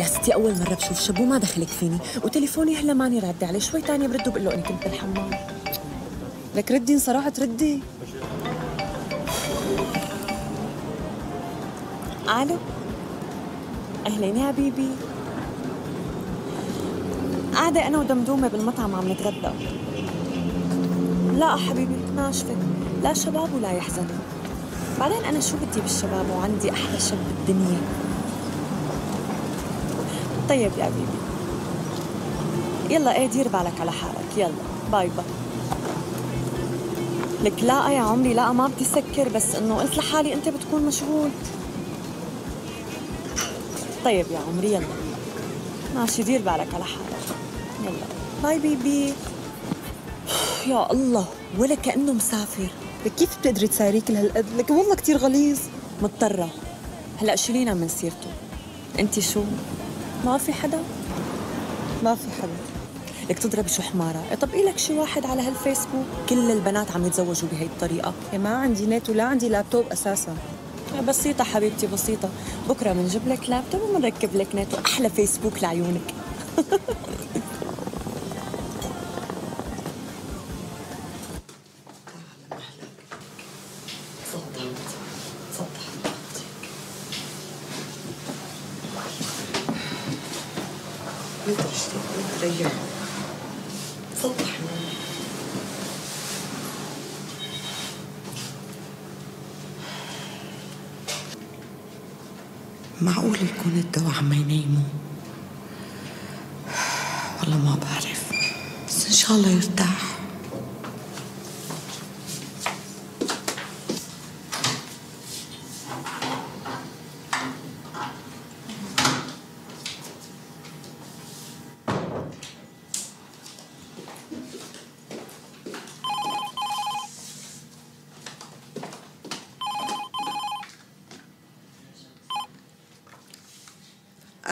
يا ستي أول مرة بشوف شاب وما دخلك فيني. وتليفوني هلا ماني رادة عليه شوي تاني برده بقول له إني كنت بالحمام. لك ردي صراحة تردي ألو؟ أهلين يا حبيبي قاعدة أنا ودمدومة بالمطعم عم نتغدى. لا حبيبي ناشفة. لا شباب ولا يحزنوا. بعدين أنا شو بدي بالشباب؟ وعندي أحلى شاب بالدنيا. طيب يا حبيبي. يلا إيه دير بالك على حالك. يلا bye bye. لك لا يا عمري لا ما بدي سكر بس إنه قلت لحالي أنت بتكون مشغول. طيب يا عمري يلا. ماشي دير بالك على حالك. يلا. bye baby. يا الله ولا كأنه مسافر. لك كيف بتقدري تسايريه كل هالقد لك والله كثير غليظ. مضطرة. هلأ شيلينا من سيرته أنت شو؟ ما في حدا؟ ما في حدا. لك تضرب شو حمارة. إيه طب إلك شي واحد على هالفيسبوك؟ كل البنات عم يتزوجوا بهي الطريقة. يا ما عندي نت ولا عندي لابتوب أساساً. بسيطة حبيبتي بسيطة. بكرة بنجيب لك لابتوب وبنركب لك نت. وأحلى فيسبوك لعيونك. معقول يكون الدواء عم ينيمه؟ والله ما بعرف. بس إن شاء الله يرتاح.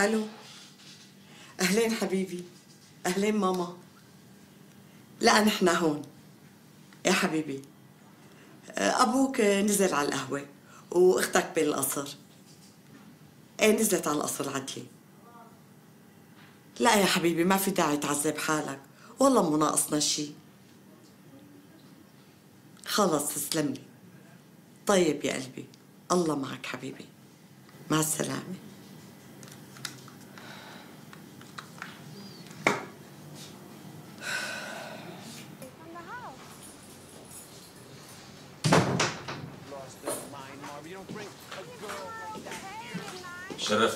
ألو. أهلين حبيبي. أهلين ماما. لا نحن هون. يا حبيبي. أبوك نزل على القهوة وأختك بالقصر. إيه نزلت على القصر عدلي. لا يا حبيبي ما في داعي تعذب حالك. والله مو ناقصنا شيء خلص تسلم لي. طيب يا قلبي. الله معك حبيبي. مع السلامة.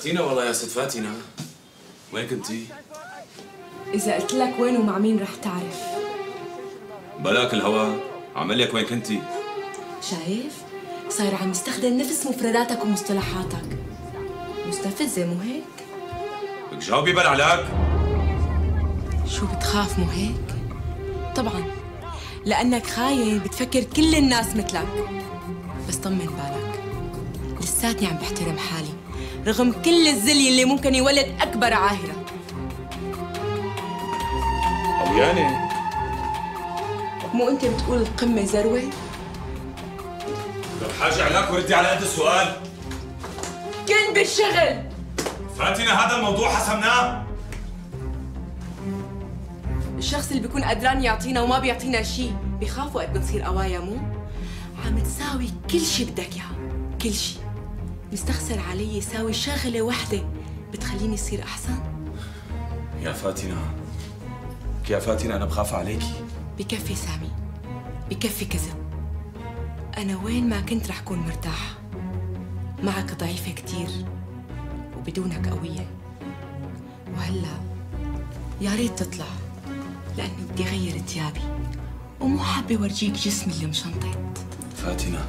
شرفتينا والله يا ست فاتنة وين كنتي؟ إذا قلت لك وين ومع مين رح تعرف بلاك الهوا عمل لك وين كنتي؟ شايف؟ صاير عم يستخدم نفس مفرداتك ومصطلحاتك مستفزة مو هيك؟ بدك جاوبي بل علاك؟ شو بتخاف مو هيك؟ طبعا لأنك خاين بتفكر كل الناس مثلك بس طمن بالك لساتني عم بحترم حالي رغم كل الزلي اللي ممكن يولد أكبر عاهرة. أو يعني؟ مو أنت بتقول القمة زروة؟ لو حاجة علاك وردي على قد السؤال. كنت بالشغل. فاتنة هذا الموضوع حسمناه الشخص اللي بيكون قدران يعطينا وما بيعطينا شيء بيخافوا قد نصير قوايا مو؟ عم تساوي كل شيء بدك إياه كل شيء مستخسر علي ساوي شغلة وحدة. بتخليني أصير أحسن؟ يا فاتنة. يا فاتنة أنا بخاف عليكي. بكفي سامي. بكفي كذب أنا وين ما كنت رح كون مرتاحة معك ضعيفة كتير. وبدونك قوية. وهلا يا ريت تطلع. لأني بدي غير ثيابي. ومو حابة ورجيك جسمي اللي مشنطط. فاتنة.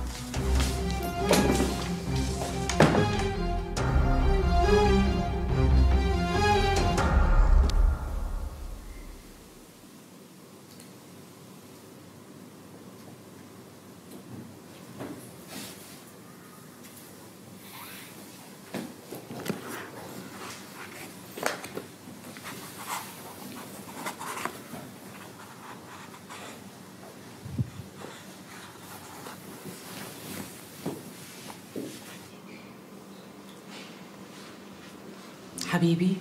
حبيبي.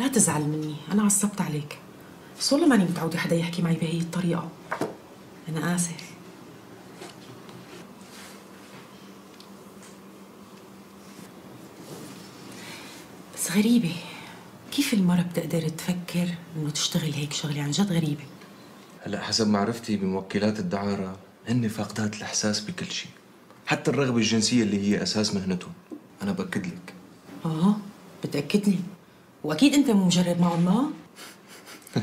لا تزعل مني أنا عصبت عليك. بس والله ماني متعودة حدا يحكي معي بهي الطريقة. أنا آسف. بس غريبة كيف المرة بتقدر تفكر إنه تشتغل هيك شغلة؟ عن جد غريبة. هلا حسب معرفتي بموكلات الدعارة هن فاقدات الإحساس بكل شيء. حتى الرغبة الجنسية اللي هي أساس مهنتهم. أنا بأكد لك. آه. بتأكد لي وأكيد أنت مو مجرب معهم ما؟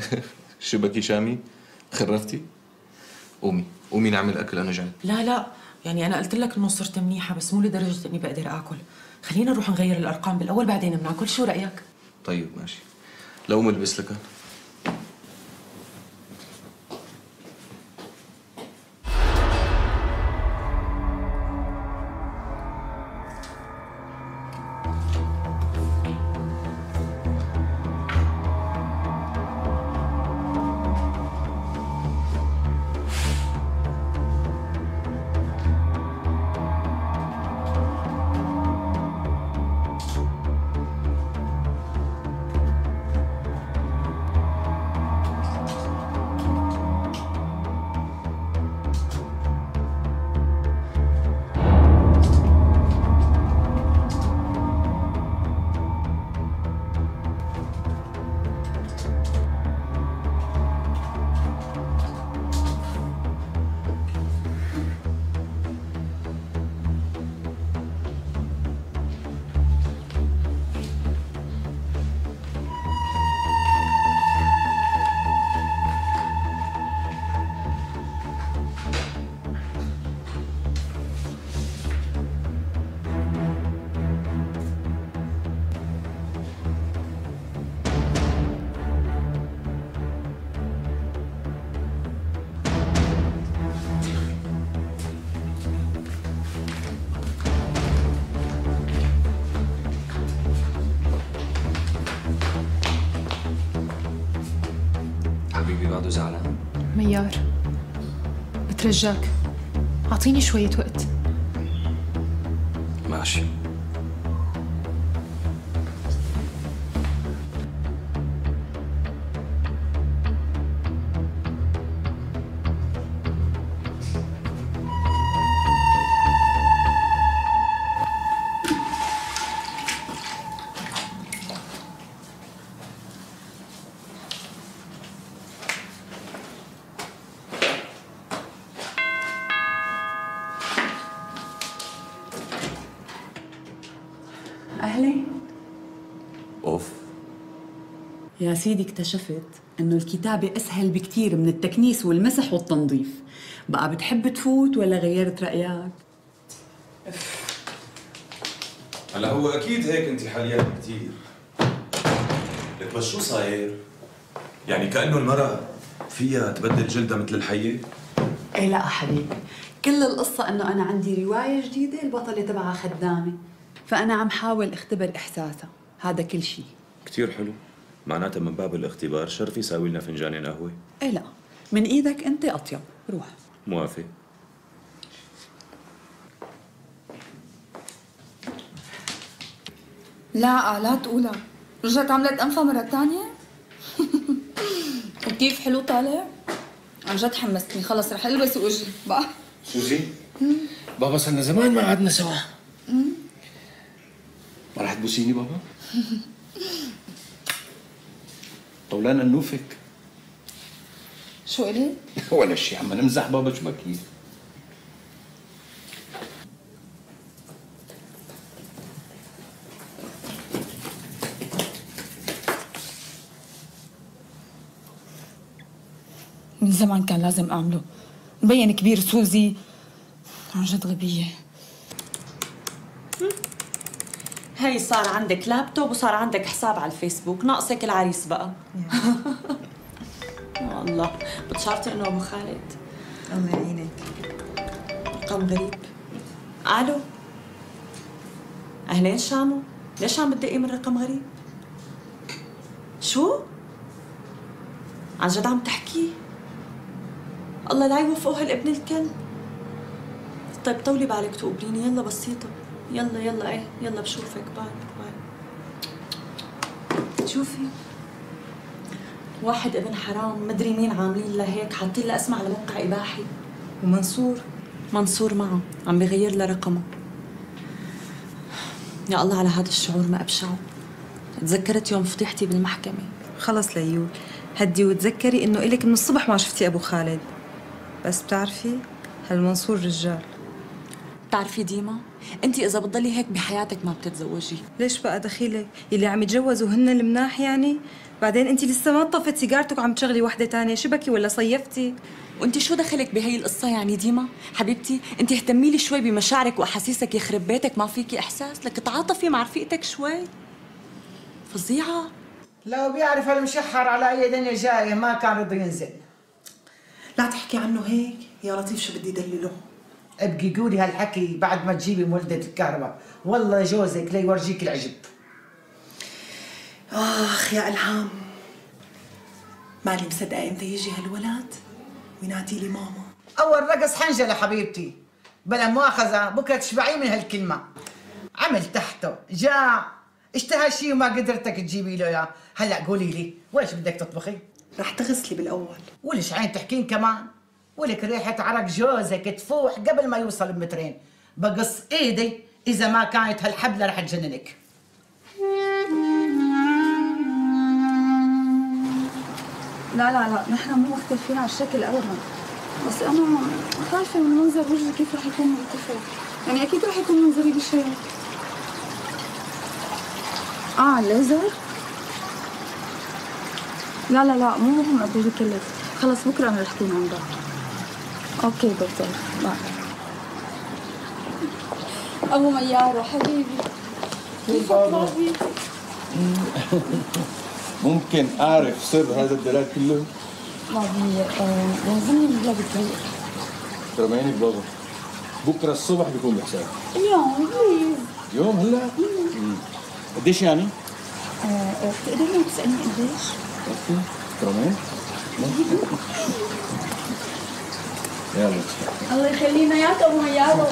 شبكي شامي؟ خرفتي؟ قومي قومي نعمل أكل أنا جاي. لا لا يعني أنا قلت لك إنه صرت منيحة بس مو لدرجة إني بقدر آكل. خلينا نروح نغير الأرقام بالأول بعدين بناكل. شو رأيك؟ طيب ماشي. لو ملبس لك. ميار بترجاك. أعطيني شوية وقت. ماشي. يا سيدي اكتشفت إنه الكتابة أسهل بكتير من التكنيس والمسح والتنظيف بقى بتحب تفوت ولا غيرت رأيك؟ هلا هو أكيد هيك انت حاليا كثير لك بس شو صاير؟ يعني كأنه المرأة فيها تبدل جلدها مثل الحية؟ إيه لا حبيبي كل القصة إنه أنا عندي رواية جديدة البطلة تبعها خدامة فأنا عم حاول أختبر إحساسها هذا كل شيء كثير حلو معناتها من باب الاختبار شرفي يساوي لنا فنجانين قهوة إيه لا من إيدك أنت أطيب. روح. موافق. لا لا تقولها. رجعت عملت أنفها مرة تانية؟ وكيف حلو طالع؟ عن جد حمستني. خلص رح ألبس وأجي. بقى سوزي؟ بابا صرنا زمان ما قعدنا سوا. ما رح تبوسيني بابا؟ طولان انوفك شو قلت؟ ولا شيء عم نمزح بابا شو بكي من زمان كان لازم أعمله. مبين كبير سوزي. عن جد غبية. هي صار عندك لابتوب وصار عندك حساب على الفيسبوك. ناقصك العريس بقى. الله. بتشارطي إنه أبو خالد. الله يعينك. رقم غريب. ألو. أهلين شامو؟ ليش عم بتدقي من رقم غريب؟ شو؟ عن جد عم تحكي؟ الله لا يوفقه هالابن الكلب. طيب طولي بالك تقبريني يلا بسيطة. يلا يلا إيه يلا بشوفك. باي باي. شوفي. واحد ابن حرام مدري مين عاملين له هيك حاطين له اسمه على موقع إباحي. ومنصور. منصور معه عم بغير له رقمه. يا الله على هذا الشعور ما أبشعه. تذكرت يوم فضيحتي بالمحكمة. خلص ليول هدي وتذكري إنه إلك من الصبح ما شفتي أبو خالد. بس بتعرفي هالمنصور رجال. بتعرفي ديما؟ انت إذا بتضلي هيك بحياتك ما بتتزوجي. ليش بقى دخيلك اللي عم يتجوزوا هن المناح يعني؟ بعدين انت لسه ما طفت سيجارتك وعم تشغلي وحدة تانية شبكي ولا صيفتي؟ وانت شو دخلك بهي القصة يعني ديما؟ حبيبتي انت اهتمي لي شوي بمشاعرك وأحاسيسك يخرب بيتك ما فيكي إحساس؟ لك تعاطفي مع رفيقتك شوي. فظيعة. لو بيعرف المشحر على أي دنيا جاية ما كان رضي ينزل. لا تحكي عنه هيك يا لطيف شو بدي دلله. ابقي قولي هالحكي بعد ما تجيبي مولدة الكهرباء. والله جوزك ليورجيك العجب. آخ يا إلهام. مالي مصدقة إمتى يجي هالولد وينادي لي ماما. أول رقص حنجله حبيبتي بلا مؤاخذة بكرة تشبعي من هالكلمة. عمل تحته. جاع اشتهى شيء وما قدرتك تجيبي له إياه. هلأ قولي لي ويش بدك تطبخي؟ رح تغسلي بالأول. ولش عين تحكين كمان؟ ولك ريحة عرق جوزك تفوح قبل ما يوصل بمترين بقص إيدي إذا ما كانت هالحبلة رح تجننك. لا لا لا نحن مو مختلفين على الشكل ابدا. بس أنا خايفة من منظر وجهي كيف رح يكون مرتفع يعني أكيد رح يكون منظري بشيء. آه الليزر؟ لا لا لا مو مهم قد إيش بكلف. خلص بكرة رح اكون عندك okay دكتور. ابو ميارو حبيبي. ممكن أعرف سر هذا الدلال كله؟ بابي لازمني البلاد تضيق ترميني بابا بكرة الصبح بيكون بحسابي اليوم بليز. يوم هلا؟ قديش يعني؟ بتقدرني تسألني قديش؟ أوكي. ترمين؟ يلا الله يخلينا ياك ابو ميارو